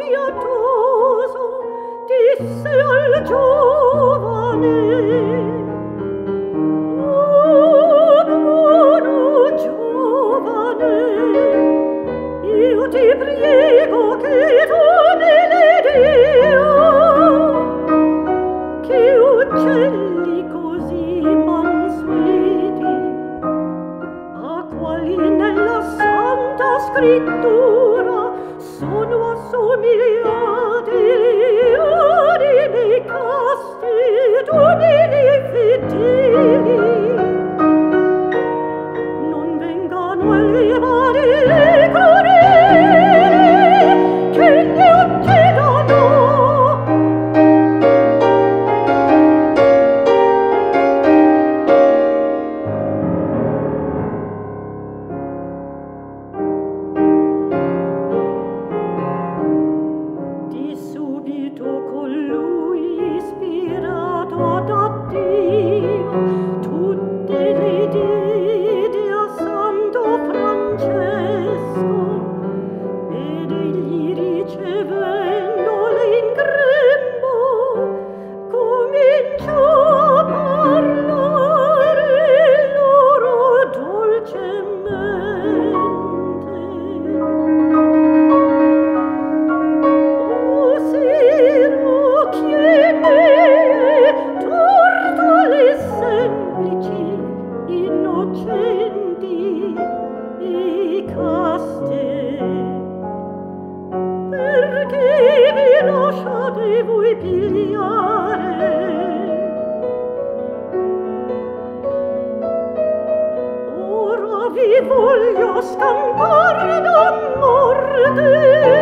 pietoso disse al giovane o buono giovane io priego che tu mi dio che uccelli così mansueti a quali nella santa scrittura voglio scampar d'amor morte.